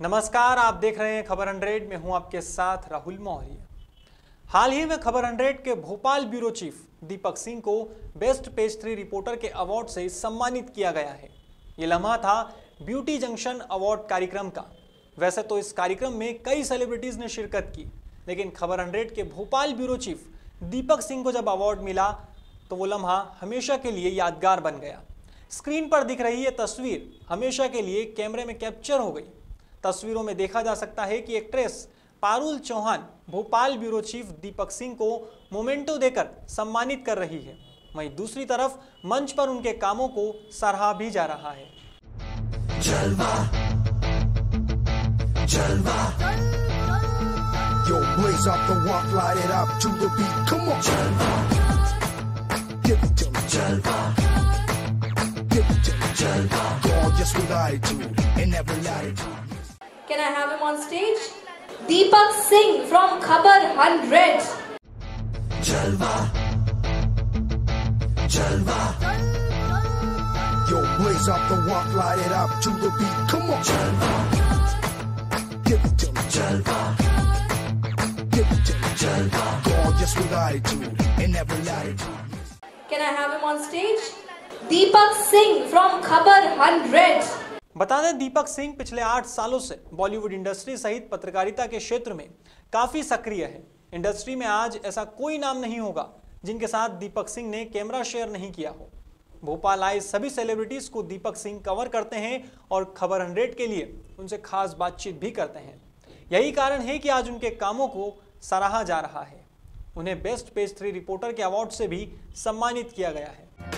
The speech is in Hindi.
नमस्कार, आप देख रहे हैं खबर हंड्रेड। में हूँ आपके साथ राहुल मौर्य। हाल ही में खबर हंड्रेड के भोपाल ब्यूरो चीफ दीपक सिंह को बेस्ट पेज थ्री रिपोर्टर के अवार्ड से सम्मानित किया गया है। ये लम्हा था ब्यूटी जंक्शन अवार्ड कार्यक्रम का। वैसे तो इस कार्यक्रम में कई सेलिब्रिटीज ने शिरकत की, लेकिन खबर हंड्रेड के भोपाल ब्यूरो चीफ दीपक सिंह को जब अवार्ड मिला तो वो लम्हा हमेशा के लिए यादगार बन गया। स्क्रीन पर दिख रही ये तस्वीर हमेशा के लिए कैमरे में कैप्चर हो गई। तस्वीरों में देखा जा सकता है कि actress Parul Chauhan Bhopal bureau chief Deepak Singh को मोमेंटो देकर सम्मानित कर रही है। वहीं दूसरी तरफ़ मंच पर उनके कामों को सराहा भी जा रहा है। जल्वा, जल्वा, Can I have him on stage? Deepak Singh from Khabar 100. Jalwa. Jalwa. Yo, blaze up the walk, light it up to the beat. Come on. Give it to me. Give it to me. Gorgeous with attitude every. Can I have him on stage? Deepak Singh from Khabar 100. बता दें, दीपक सिंह पिछले आठ सालों से बॉलीवुड इंडस्ट्री सहित पत्रकारिता के क्षेत्र में काफ़ी सक्रिय है। इंडस्ट्री में आज ऐसा कोई नाम नहीं होगा जिनके साथ दीपक सिंह ने कैमरा शेयर नहीं किया हो। भोपाल आए सभी सेलिब्रिटीज को दीपक सिंह कवर करते हैं और खबर हंड्रेड के लिए उनसे खास बातचीत भी करते हैं। यही कारण है कि आज उनके कामों को सराहा जा रहा है। उन्हें बेस्ट पेज थ्री रिपोर्टर के अवार्ड से भी सम्मानित किया गया है।